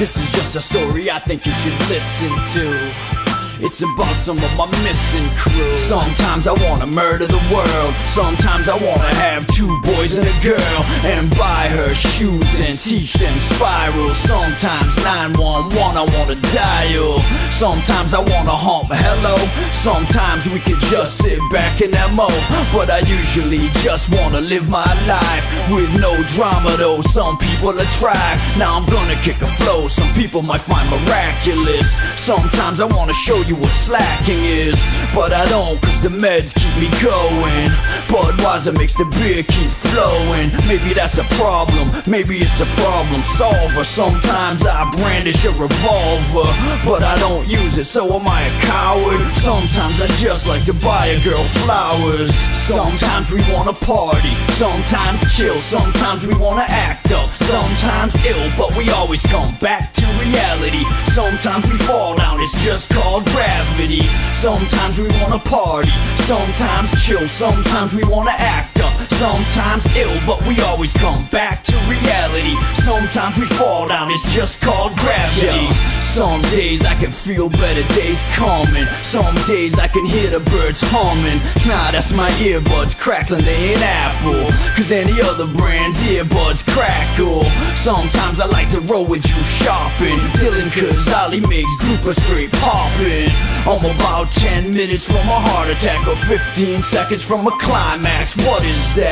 This is just a story I think you should listen to. It's about some of my missing crew. Sometimes I wanna murder the world. Sometimes I wanna have two boys and a girl and buy her shoes and teach them spirals. Sometimes 911 I wanna dial. Sometimes I wanna hump hello. Sometimes we could just sit back and MO. But I usually just wanna live my life with no drama though. Some people attract. Now I'm gonna kick a flow. Some people might find miraculous. Sometimes I wanna show you you what slacking is. But I don't cause the meds keep me going. Budweiser makes the beer keep flowing. Maybe that's a problem, maybe it's a problem solver. Sometimes I brandish a revolver But I don't use it, so am I a coward? Sometimes I just like to buy a girl flowers. Sometimes we wanna party, sometimes chill Sometimes we wanna act up, sometimes ill But we always come back to reality. Sometimes we fall down, it's just called gravity. Sometimes we wanna party, sometimes chill. Sometimes we wanna act up, sometimes ill But we always come back to reality. Sometimes we fall down, it's just called gravity. Some days I can feel better days coming. Some days I can hear the birds humming. Nah, that's my earbuds crackling, they ain't Apple. Cause any other brand's earbuds crackle. Sometimes I like to roll with you shopping. Dylan Kazali makes grouper straight popping. I'm about 10 minutes from a heart attack Or 15 seconds from a climax. What is that?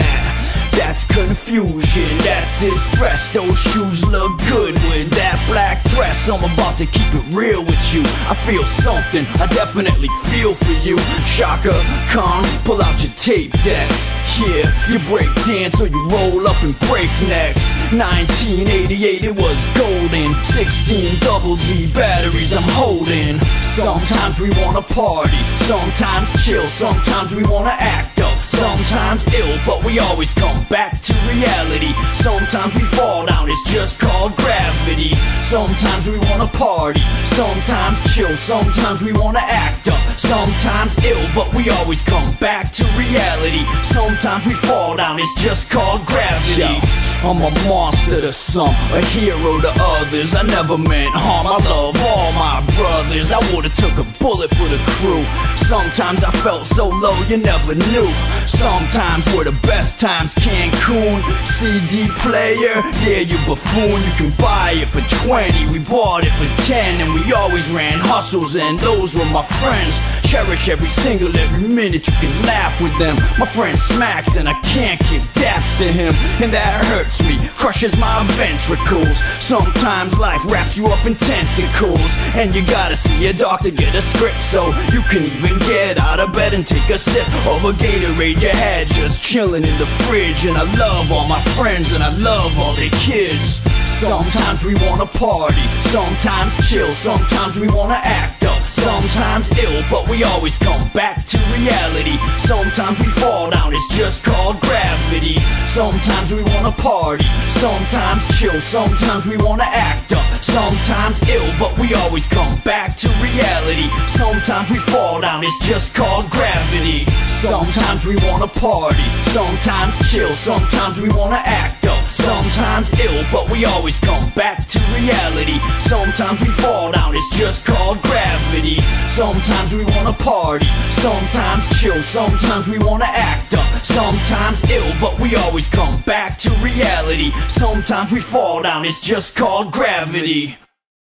That's confusion, that's distress. Those shoes look good with that black dress. I'm about to keep it real with you. I feel something, I definitely feel for you. Chaka Khan, pull out your tape decks Yeah, you break dance or you roll up and break necks. 1988 it was golden. 16 double D batteries I'm holding. Sometimes we wanna party, sometimes chill, sometimes we wanna act up. Sometimes ill, but we always come back to reality. Sometimes we fall down, it's just called gravity. Sometimes we wanna party, sometimes chill, sometimes we wanna act up Sometimes ill, but we always come back to reality. Sometimes we fall down, it's just called gravity. I'm a monster to some, a hero to others. I never meant harm, I love all my brothers. I would've took a bullet for the crew. Sometimes I felt so low you never knew Sometimes were the best times. Cancun CD player, yeah you buffoon. You can buy it for 20, we bought it for 10 And we always ran hustles and those were my friends. Cherish every single, every minute you can laugh with them. My friend smacks and I can't give daps to him And that hurts me, crushes my ventricles. Sometimes life wraps you up in tentacles And you gotta see a doctor, get a script So you can even get out of bed and take a sip of a Gatorade you had just chilling in the fridge. And I love all my friends and I love all their kids. Sometimes we wanna party, sometimes chill, sometimes we wanna act up. Sometimes ill, but we always come back to reality. Sometimes we fall down, it's just called gravity. Sometimes we wanna party, sometimes chill, sometimes we wanna act up. Sometimes ill, but we always come back to reality. Sometimes we fall down, it's just called gravity. Sometimes we wanna party, sometimes chill, sometimes we wanna act up. Sometimes ill, but we always come back to reality. Sometimes we fall down, it's just called gravity. Sometimes we wanna party, sometimes chill, sometimes we wanna act up. Sometimes ill, but we always come back to reality. Sometimes we fall down, it's just called gravity